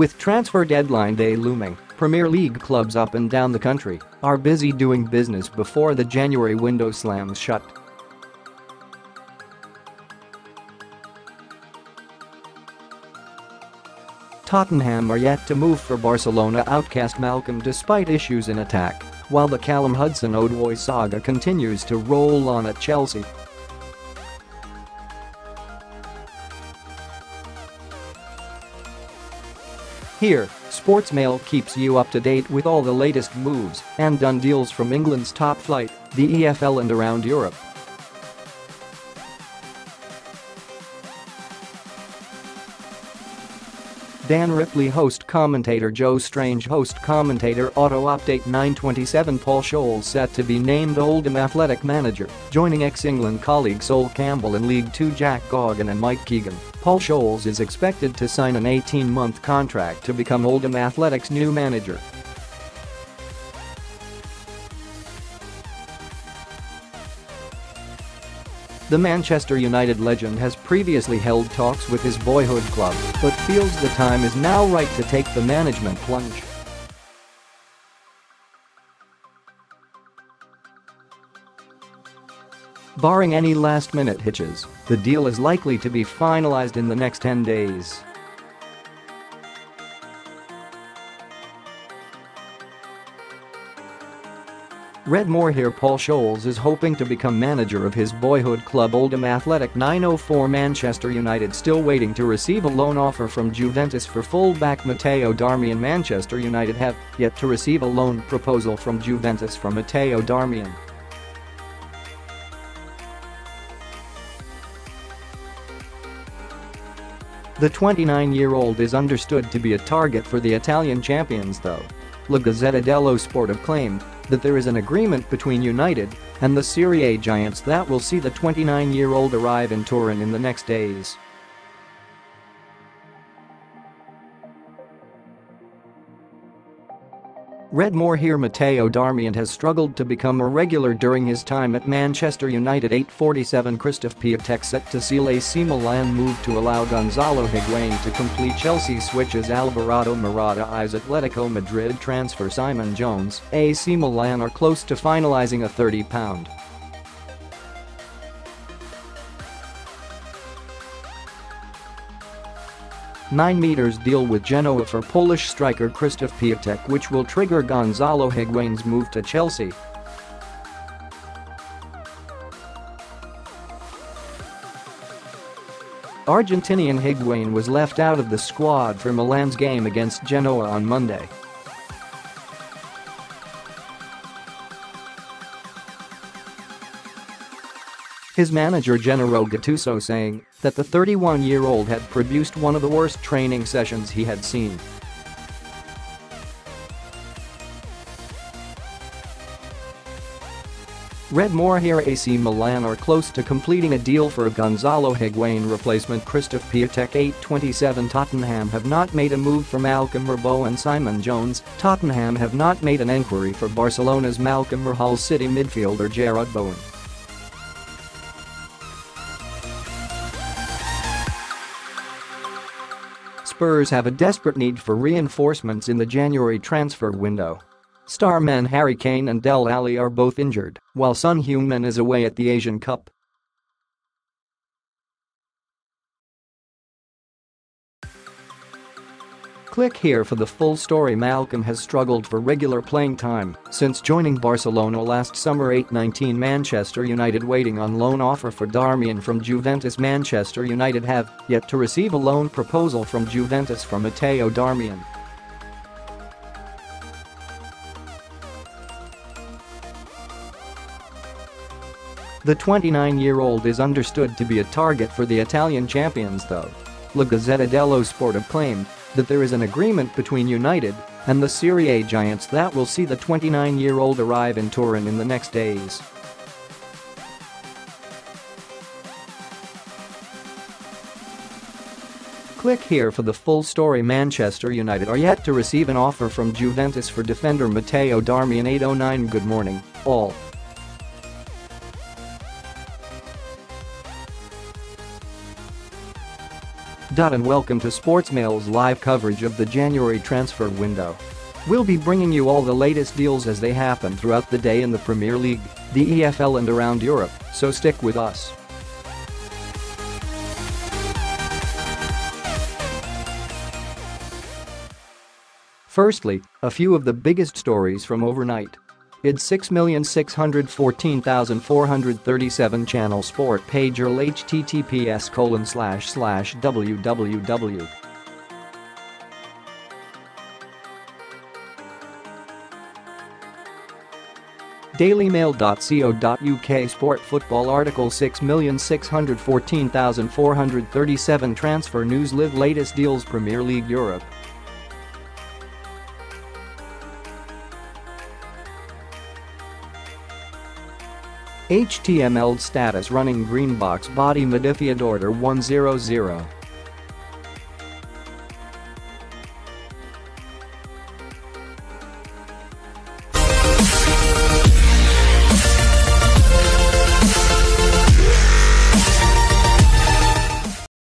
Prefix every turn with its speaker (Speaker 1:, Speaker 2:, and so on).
Speaker 1: With transfer deadline day looming, Premier League clubs up and down the country are busy doing business before the January window slams shut. Tottenham are yet to move for Barcelona outcast Malcom despite issues in attack, while the Callum Hudson-Odoi saga continues to roll on at Chelsea. Here, Sportsmail keeps you up to date with all the latest moves and done deals from England's top flight, the EFL and around Europe. Dan Ripley host commentator Joe Strange host commentator Auto Update 927 Paul Scholes set to be named Oldham Athletic manager, joining ex-England colleagues Sol Campbell in League Two Jack Gaughan and Mike Keegan. Paul Scholes is expected to sign an 18-month contract to become Oldham Athletic's new manager. The Manchester United legend has previously held talks with his boyhood club, but feels the time is now right to take the management plunge. Barring any last-minute hitches, the deal is likely to be finalized in the next 10 days. Read more here Paul Scholes is hoping to become manager of his boyhood club Oldham Athletic 904 Manchester United still waiting to receive a loan offer from Juventus for full-back Matteo Darmian Manchester United have yet to receive a loan proposal from Juventus for Matteo Darmian. The 29-year-old is understood to be a target for the Italian champions though. La Gazzetta dello Sport have claimed that there is an agreement between United and the Serie A giants that will see the 29-year-old arrive in Turin in the next days. Read more here Matteo Darmian has struggled to become a regular during his time at Manchester United. 847 Krzysztof Piatek set to seal AC Milan move to allow Gonzalo Higuain to complete Chelsea switches. Alvarado Morata eyes Atletico Madrid transfer Simon Jones AC Milan are close to finalizing a £30 9 meters deal with Genoa for Polish striker Krzysztof Piatek which will trigger Gonzalo Higuain's move to Chelsea. Argentinian Higuain was left out of the squad for Milan's game against Genoa on Monday. His manager Gennaro Gattuso saying that the 31-year-old had produced one of the worst training sessions he had seen. Read more here AC Milan are close to completing a deal for Gonzalo Higuain replacement Krzysztof Piatek 827 Tottenham have not made a move for Malcom Merbeau and Simon Jones, Tottenham have not made an enquiry for Barcelona's Malcom Hull City midfielder Jarrod Bowen. Spurs have a desperate need for reinforcements in the January transfer window. Star men Harry Kane and Dele Alli are both injured, while Son Heung-min is away at the Asian Cup. Click here for the full story Malcom has struggled for regular playing time since joining Barcelona last summer 8-19 Manchester United waiting on loan offer for Darmian from Juventus Manchester United have yet to receive a loan proposal from Juventus for Matteo Darmian. The 29-year-old is understood to be a target for the Italian champions though. La Gazzetta dello Sport have claimed that there is an agreement between United and the Serie A giants that will see the 29-year-old arrive in Turin in the next days. Click here for the full story Manchester United are yet to receive an offer from Juventus for defender Matteo Darmian 809 Good morning, all. And welcome to Sportsmail's live coverage of the January transfer window. We'll be bringing you all the latest deals as they happen throughout the day in the Premier League, the EFL and around Europe, so stick with us. Firstly, a few of the biggest stories from overnight. It's 6,614,437 channel sport page or https colon slash slash www. DailyMail.co.uk Sport Football Article 6,614,437 Transfer News Live Latest Deals Premier League Europe HTML status running Greenbox body modified order 100